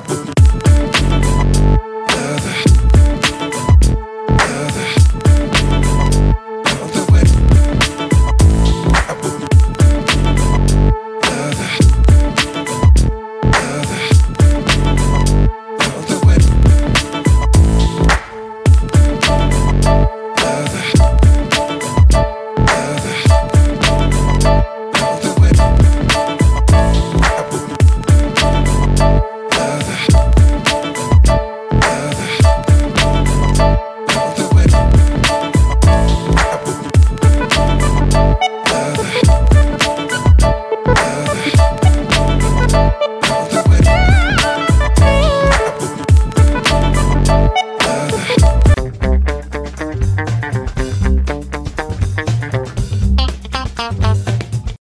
Apple.